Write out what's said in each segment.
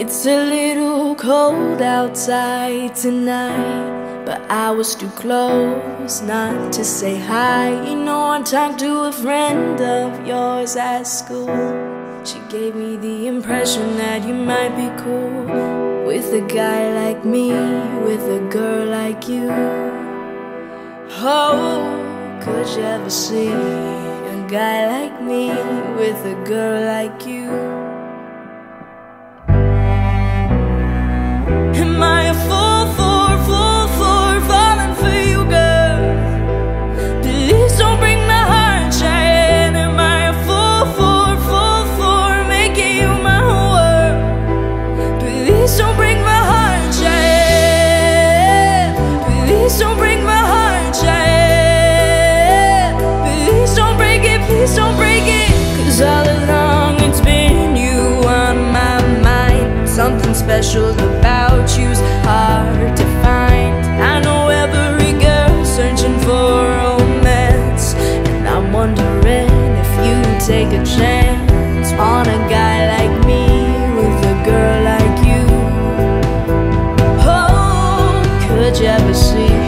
It's a little cold outside tonight, but I was too close not to say hi. You know, I talked to a friend of yours at school. She gave me the impression that you might be cool with a guy like me, with a girl like you. Oh, could you ever see a guy like me with a girl like you? Something special about you's hard to find. I know every girl searching for romance, and I'm wondering if you take a chance on a guy like me with a girl like you. Oh, could you ever see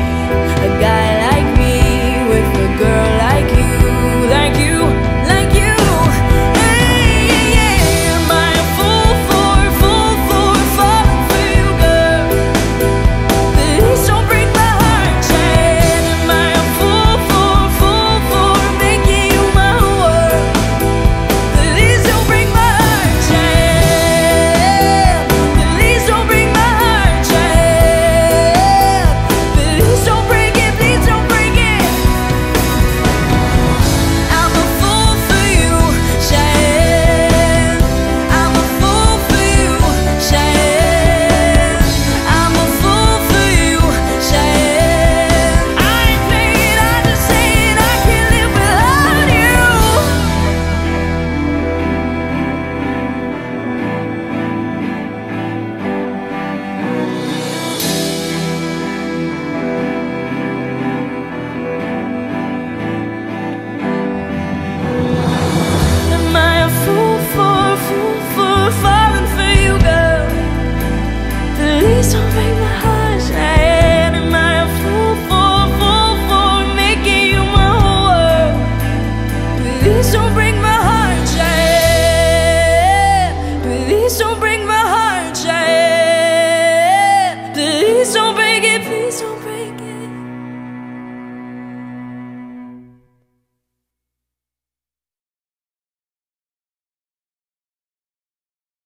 Please don't break my